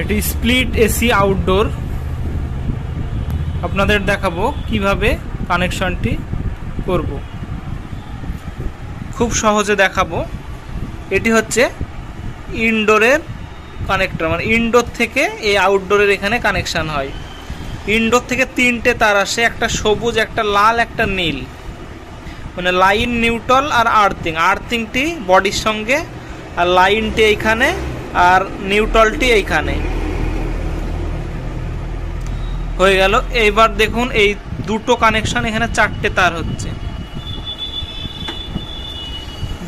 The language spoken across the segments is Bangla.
এটি স্প্লিট এসি আউটডোর আপনাদের দেখাবো কীভাবে কানেকশনটি করব। খুব সহজে দেখাবো। এটি হচ্ছে ইনডোরের কানেক্টর মানে ইনডোর থেকে এই আউটডোরের এখানে কানেকশান হয়। ইনডোর থেকে তিনটে তার আসে, একটা সবুজ, একটা লাল, একটা নীল। মানে লাইন নিউট্রাল আর আর্থিং। আর্থিংটি বডির সঙ্গে আর লাইনটি এইখানে আর নিউট্রালটি এইখানে। হয়ে গেল। এইবার দেখুন, এই দুটো কানেকশন এখানে চারটে তার হচ্ছে।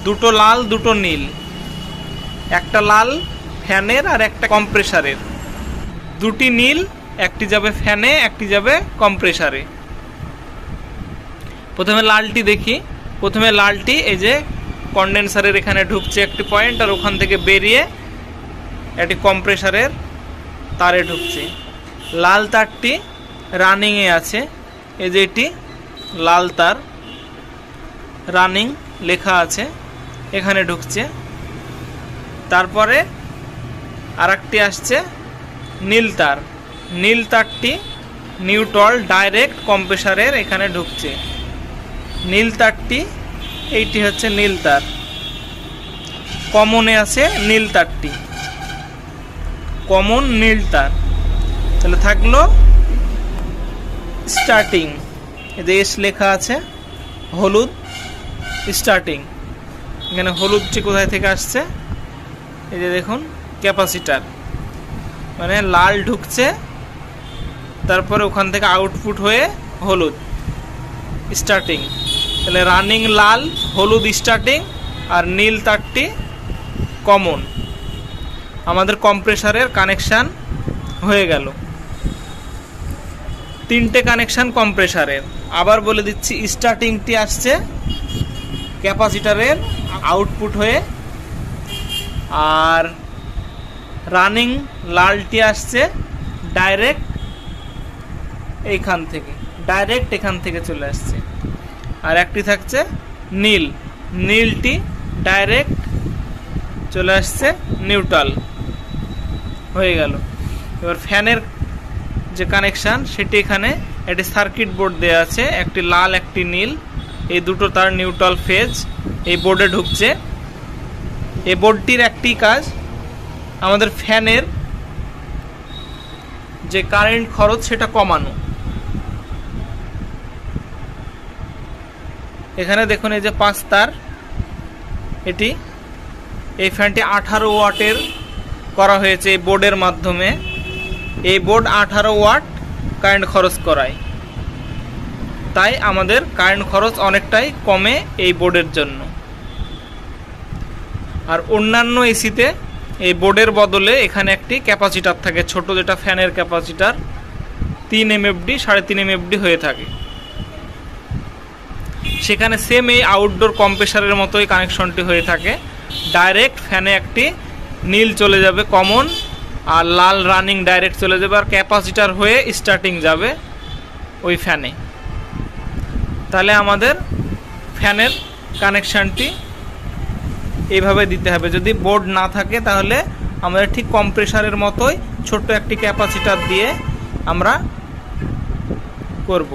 দুটো লাল, দুটো নীল। একটা লাল ফ্যানের আর একটা কম্প্রেসারের। দুটি নীল, একটি যাবে ফ্যানে, একটি যাবে কম্প্রেসারে। প্রথমে লালটি দেখি। প্রথমে লালটি এই যে কন্ডেন্সারের এখানে ঢুকছে একটি পয়েন্ট আর ওখান থেকে বেরিয়ে একটি কম্প্রেসারের তারে ঢুকছে। লাল তারটি রানিংয়ে আছে। এই যে এটি লাল তার রানিং লেখা আছে, এখানে ঢুকছে। তারপরে আরেকটি আসছে নীল তার। নীল তারটি নিউট্রল ডাইরেক্ট কম্প্রেসারের এখানে ঢুকছে। নীল তারটি, এইটি হচ্ছে নীল তার। কমনে আছে নীল তারটি। কমন নীল তার। তাহলে থাকল স্টার্টিং এতে এস লেখা আছে, হলুদ স্টার্টিং এখানে হলুদটি কোথায় থেকে আসছে? এই যে দেখুন, ক্যাপাসিটার। মানে লাল ঢুকছে, তারপরে ওখান থেকে আউটপুট হয়ে হলুদ স্টার্টিং তাহলে রানিং লাল, হলুদ স্টার্টিং আর নীল তারটি কমন আমাদের কম্প্রেসারের কানেকশান হয়ে গেল। তিনটে কানেকশান কম্প্রেসারের। আবার বলে দিচ্ছি, স্টার্টিংটি আসছে ক্যাপাসিটারের আউটপুট হয়ে। আর রানিং লালটি আসছে ডাইরেক্ট এইখান থেকে, ডাইরেক্ট এখান থেকে চলে আসছে। আর একটি থাকছে নীল। নীলটি ডাইরেক্ট চলে আসছে নিউট্রাল। হয়ে গেল। এবার ফ্যানের যে কানেকশান সেটি এখানে একটি সার্কিট বোর্ড দেওয়া আছে, একটি লাল, একটি নীল। এই দুটো তার নিউট্রাল ফেজ এই বোর্ডে ঢুকছে। এই বোর্ডটির একটি কাজ, আমাদের ফ্যানের যে কারেন্ট খরচ, সেটা কমানো। এখানে দেখুন এই যে পাঁচ তার, এটি, এই ফ্যানটি আঠারো ওয়াটের করা হয়েছে এই বোর্ডের মাধ্যমে। এই বোর্ড আঠারো ওয়াট কারেন্ট খরচ করায়। তাই আমাদের কারেন্ট খরচ অনেকটাই কমে এই বোর্ডের জন্য। আর অন্যান্য এসিতে এই বোর্ডের বদলে এখানে একটি ক্যাপাসিটার থাকে, ছোট যেটা ফ্যানের ক্যাপাসিটার। তিন এমএফডি, সাড়ে তিন এমএফডি হয়ে থাকে। সেখানে সেম এই আউটডোর কম্প্রেসারের মতোই কানেকশনটি হয়ে থাকে। ডাইরেক্ট ফ্যানে একটি নীল চলে যাবে কমন, আর লাল রানিং ডাইরেক্ট চলে যাবে, আর ক্যাপাসিটার হয়ে স্টার্টিং যাবে ওই ফ্যানে তাহলে আমাদের ফ্যানের কানেকশানটি এইভাবে দিতে হবে। যদি বোর্ড না থাকে, তাহলে আমাদের ঠিক কম্প্রেসারের মতোই ছোট্ট একটি ক্যাপাসিটার দিয়ে আমরা করব।